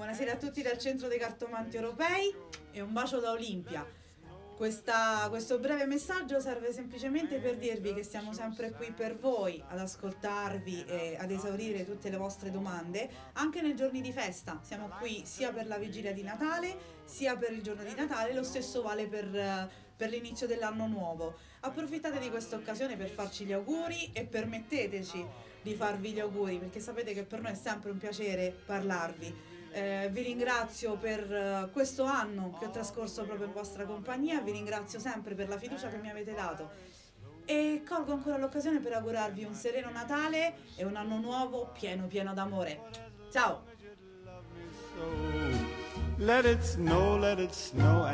Buonasera a tutti dal Centro dei Cartomanti Europei e un bacio da Olimpia. Questa, questo breve messaggio serve semplicemente per dirvi che siamo sempre qui per voi, ad ascoltarvi e ad esaurire tutte le vostre domande, anche nei giorni di festa. Siamo qui sia per la vigilia di Natale, sia per il giorno di Natale, lo stesso vale per, per l'inizio dell'anno nuovo. Approfittate di questa occasione per farci gli auguri e permetteteci di farvi gli auguri, perché sapete che per noi è sempre un piacere parlarvi. Eh, vi ringrazio per uh, questo anno che ho trascorso proprio in vostra compagnia, vi ringrazio sempre per la fiducia che mi avete dato e colgo ancora l'occasione per augurarvi un sereno Natale e un anno nuovo pieno pieno d'amore. Ciao! Let it snow, let it snow.